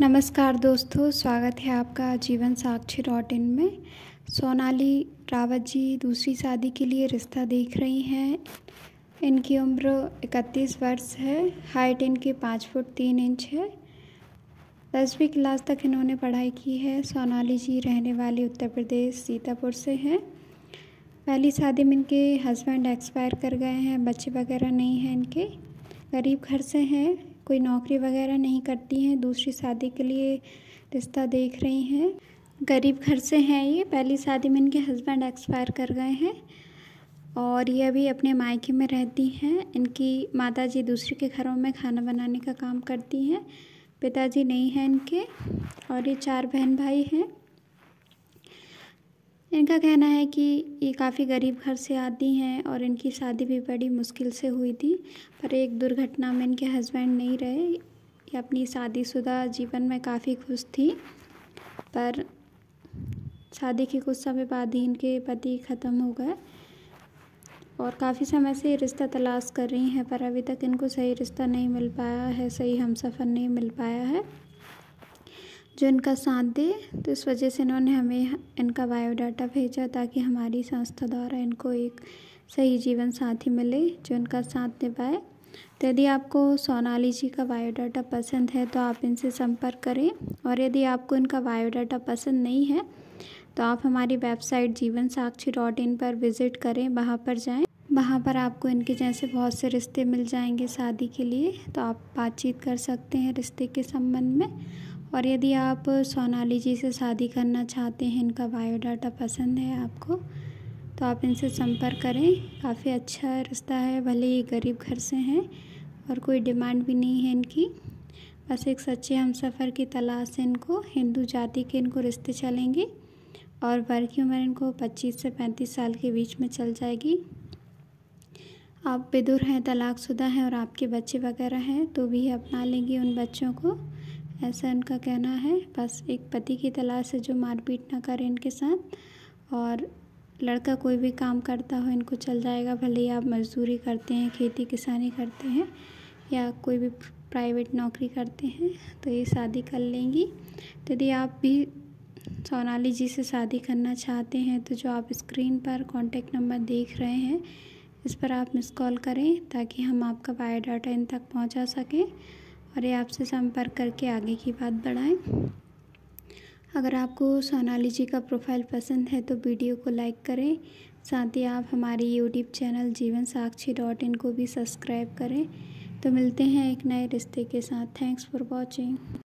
नमस्कार दोस्तों, स्वागत है आपका जीवन साक्षी डॉट इन में। सोनाली रावत जी दूसरी शादी के लिए रिश्ता देख रही हैं। इनकी उम्र इकतीस वर्ष है, हाइट इनकी पाँच फुट तीन इंच है। दसवीं क्लास तक इन्होंने पढ़ाई की है। सोनाली जी रहने वाली उत्तर प्रदेश, सीतापुर से हैं। पहली शादी में इनके हस्बैंड एक्सपायर कर गए हैं, बच्चे वगैरह नहीं हैं इनके। गरीब घर से हैं। कोई नौकरी वगैरह नहीं करती हैं, दूसरी शादी के लिए रिश्ता देख रही हैं। गरीब घर से हैं ये, पहली शादी में इनके हस्बैंड एक्सपायर कर गए हैं और ये अभी अपने मायके में रहती हैं। इनकी माता जी दूसरे के घरों में खाना बनाने का काम करती हैं। पिताजी नहीं हैं इनके और ये चार बहन भाई हैं। इनका कहना है कि ये काफ़ी गरीब घर से आती हैं और इनकी शादी भी बड़ी मुश्किल से हुई थी, पर एक दुर्घटना में इनके हस्बैंड नहीं रहे। ये अपनी शादीशुदा जीवन में काफ़ी खुश थी, पर शादी के कुछ समय बाद ही इनके पति ख़त्म हो गए। और काफ़ी समय से रिश्ता तलाश कर रही हैं, पर अभी तक इनको सही रिश्ता नहीं मिल पाया है, सही हम सफ़र नहीं मिल पाया है। जो इनका साथ दे तो इस वजह से इन्होंने हमें इनका बायोडाटा भेजा ताकि हमारी संस्था द्वारा इनको एक सही जीवन साथी मिले, जो इनका साथ निभाए। तो यदि आपको सोनाली जी का बायोडाटा पसंद है तो आप इनसे संपर्क करें। और यदि आपको इनका बायोडाटा पसंद नहीं है तो आप हमारी वेबसाइट जीवन साक्षी डॉट इन पर विज़िट करें, वहाँ पर जाएँ। वहाँ पर आपको इनके जैसे बहुत से रिश्ते मिल जाएँगे शादी के लिए तो आप बातचीत कर सकते हैं रिश्ते के संबंध में। और यदि आप सोनाली जी से शादी करना चाहते हैं, इनका बायोडाटा पसंद है आपको तो आप इनसे संपर्क करें। काफ़ी अच्छा रिश्ता है, भले ही गरीब घर से हैं और कोई डिमांड भी नहीं है इनकी। बस एक सच्चे हम सफ़र की तलाश से इनको, हिंदू जाति के इनको रिश्ते चलेंगे और वर्ग की उम्र इनको 25 से 35 साल के बीच में चल जाएगी। आप बेदुर हैं, तलाकशुदा हैं और आपके बच्चे वगैरह हैं तो भी अपना लेंगे उन बच्चों को। ऐसा इनका कहना है। बस एक पति की तलाश है जो मारपीट ना करे इनके साथ और लड़का कोई भी काम करता हो, इनको चल जाएगा। भले ही आप मजदूरी करते हैं, खेती किसानी करते हैं या कोई भी प्राइवेट नौकरी करते हैं तो ये शादी कर लेंगी। तो यदि आप भी सोनाली जी से शादी करना चाहते हैं तो जो आप स्क्रीन पर कॉन्टेक्ट नंबर देख रहे हैं, इस पर आप मिस कॉल करें ताकि हम आपका बायोडाटा इन तक पहुँचा सकें। और ये आपसे संपर्क करके आगे की बात बढ़ाएँ। अगर आपको सोनाली जी का प्रोफ़ाइल पसंद है तो वीडियो को लाइक करें। साथ ही आप हमारे यूट्यूब चैनल जीवन साक्षी डॉट इन को भी सब्सक्राइब करें। तो मिलते हैं एक नए रिश्ते के साथ। Thanks for watching.